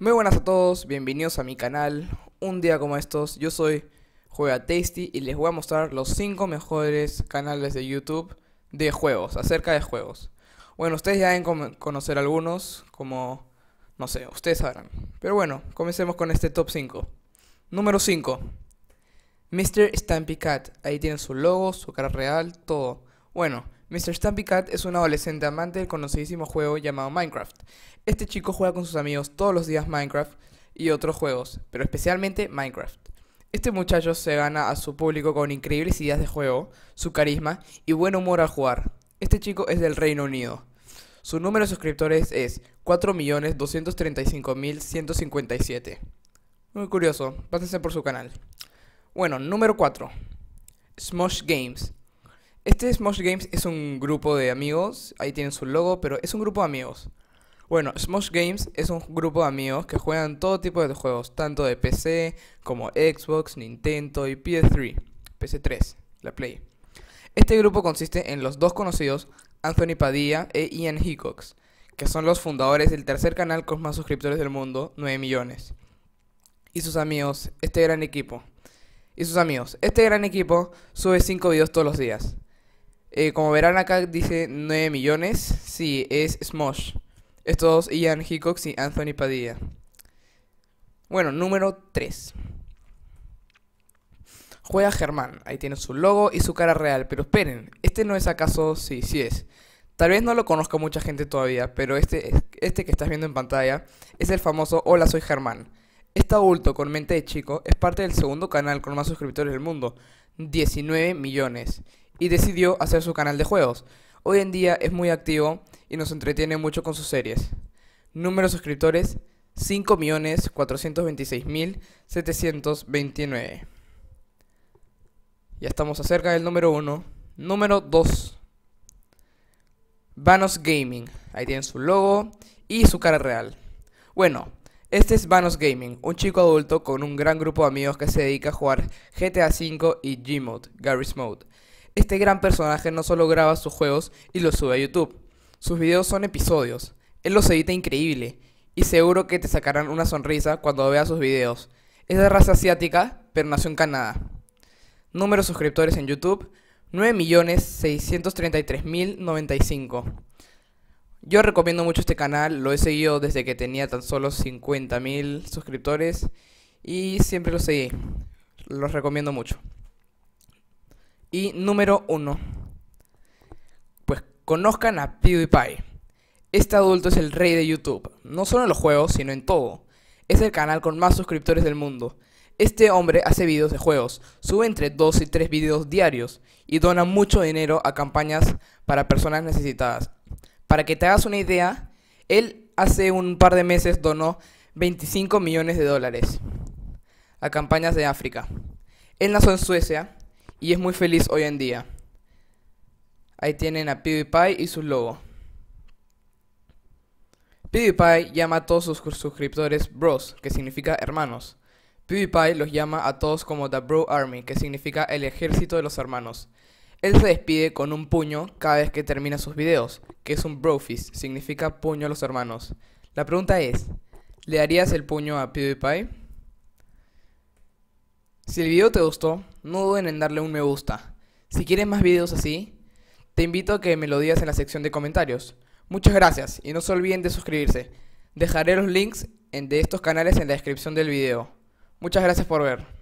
Muy buenas a todos, bienvenidos a mi canal. Un día como estos, yo soy Juega Tasty y les voy a mostrar los 5 mejores canales de YouTube de juegos, acerca de juegos. Bueno, ustedes ya deben conocer algunos, como, no sé, ustedes sabrán. Pero bueno, comencemos con este top 5. Número 5. Mr. Stampy Cat. Ahí tienen su logo, su cara real, todo. Bueno, Mr. Stampy Cat es un adolescente amante del conocidísimo juego llamado Minecraft. Este chico juega con sus amigos todos los días Minecraft y otros juegos, pero especialmente Minecraft. Este muchacho se gana a su público con increíbles ideas de juego, su carisma y buen humor al jugar. Este chico es del Reino Unido. Su número de suscriptores es 4.235.157. Muy curioso, pásense por su canal. Bueno, número 4. Smosh Games. Este Smosh Games es un grupo de amigos, ahí tienen su logo, pero es un grupo de amigos. Bueno, Smosh Games es un grupo de amigos que juegan todo tipo de juegos, tanto de PC como Xbox, Nintendo y PS3, PC3, la Play. Este grupo consiste en los dos conocidos Anthony Padilla e Ian Hickox, que son los fundadores del tercer canal con más suscriptores del mundo, 9 millones. Y sus amigos, este gran equipo. Y sus amigos, este gran equipo sube 5 videos todos los días. Eh, como verán acá dice 9 millones. Sí, es Smosh. Estos Ian Hickox y Anthony Padilla. Bueno, número 3. Juega Germán. Ahí tiene su logo y su cara real. Pero esperen, ¿este no es acaso? Sí, sí es. Tal vez no lo conozca mucha gente todavía, pero este, este que estás viendo en pantalla es el famoso Hola soy Germán. Este adulto con mente de chico es parte del segundo canal con más suscriptores del mundo, 19 millones y decidió hacer su canal de juegos. Hoy en día es muy activo y nos entretiene mucho con sus series. Número de suscriptores 5.426.729. Ya estamos acerca del número 1. Número 2. Vanos Gaming. Ahí tienen su logo y su cara real. Bueno, este es Vanos Gaming, un chico adulto con un gran grupo de amigos que se dedica a jugar GTA V y Gmod, Garry's Mode. Este gran personaje no solo graba sus juegos y los sube a YouTube, sus videos son episodios, él los edita increíble y seguro que te sacarán una sonrisa cuando veas sus videos. Es de raza asiática, pero nació en Canadá. Número de suscriptores en YouTube, 9.633.095. Yo recomiendo mucho este canal, lo he seguido desde que tenía tan solo 50.000 suscriptores y siempre lo seguí. Los recomiendo mucho. Y número uno. Pues conozcan a PewDiePie. Este adulto es el rey de YouTube, no solo en los juegos, sino en todo. Es el canal con más suscriptores del mundo. Este hombre hace videos de juegos, sube entre 2 y 3 videos diarios y dona mucho dinero a campañas para personas necesitadas. Para que te hagas una idea, él hace un par de meses donó 25 millones de dólares a campañas de África. Él nació en Suecia y es muy feliz hoy en día. Ahí tienen a PewDiePie y su logo. PewDiePie llama a todos sus suscriptores bros, que significa hermanos. PewDiePie los llama a todos como The Bro Army, que significa el ejército de los hermanos. Él se despide con un puño cada vez que termina sus videos, que es un brofist, significa puño a los hermanos. La pregunta es, ¿le darías el puño a PewDiePie? Si el video te gustó, no duden en darle un me gusta. Si quieren más videos así, te invito a que me lo digas en la sección de comentarios. Muchas gracias y no se olviden de suscribirse. Dejaré los links de estos canales en la descripción del video. Muchas gracias por ver.